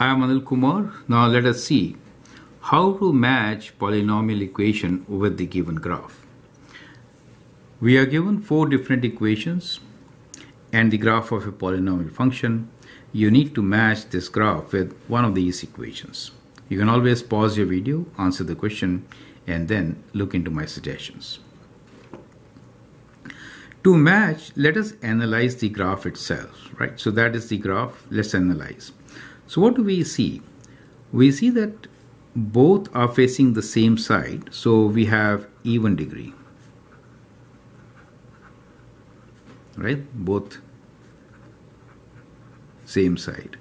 I am Anil Kumar. Now let us see how to match polynomial equation with the given graph. We are given four different equations and the graph of a polynomial function. You need to match this graph with one of these equations. You can always pause your video, answer the question, and then look into my suggestions. To match, let us analyze the graph itself, right? So that is the graph. Let's analyze. So what do we see? We see that both are facing the same side. So we have even degree, right? Both same side.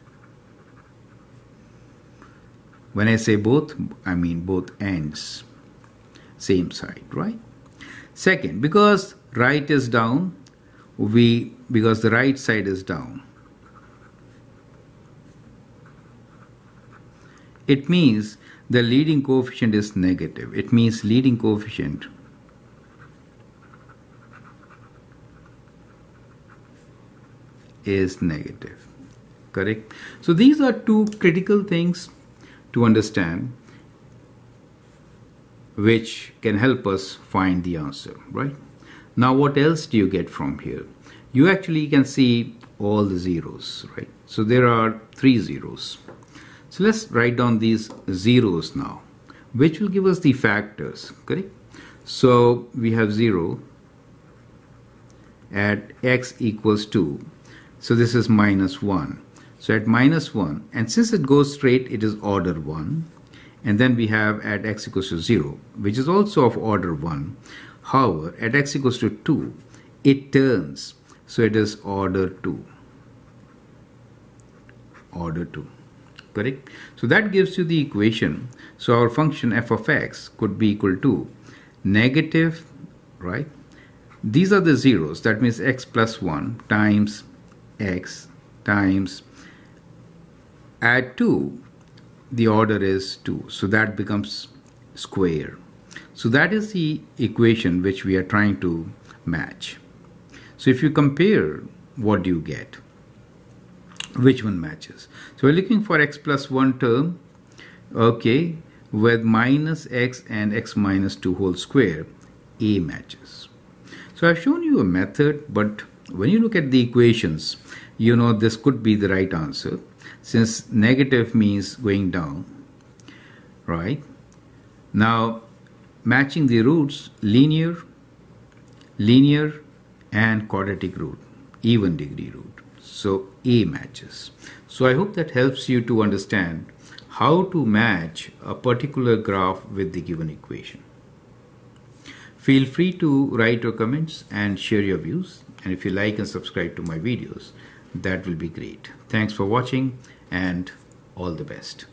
When I say both, I mean both ends, same side, right? Second, because right is down, we because the right side is down, it means the leading coefficient is negative. It means leading coefficient is negative. Correct? So these are two critical things to understand which can help us find the answer, right? Now what else do you get from here? You actually can see all the zeros, right? So there are three zeros. So let's write down these zeros now, which will give us the factors, correct? So we have 0 at x equals 2. So this is minus 1. So at minus 1, and since it goes straight, it is order 1. And then we have at x equals to 0, which is also of order 1. However, at x equals to 2, it turns. So it is order 2. Order 2 correct? So that gives you the equation. So our function f of x could be equal to negative, right? These are the zeros. That means x plus 1 times x times add 2. The order is 2. So that becomes square. So that is the equation which we are trying to match. So if you compare, what do you get? Which one matches. So we're looking for x plus 1 term, okay, with minus x and x minus 2 whole square, A matches. So I've shown you a method, but when you look at the equations, you know this could be the right answer since negative means going down, right? Now, matching the roots, linear, linear, and quadratic root, even degree root. So A matches. So I hope that helps you to understand how to match a particular graph with the given equation. Feel free to write your comments and share your views. And if you like and subscribe to my videos, that will be great. Thanks for watching and all the best.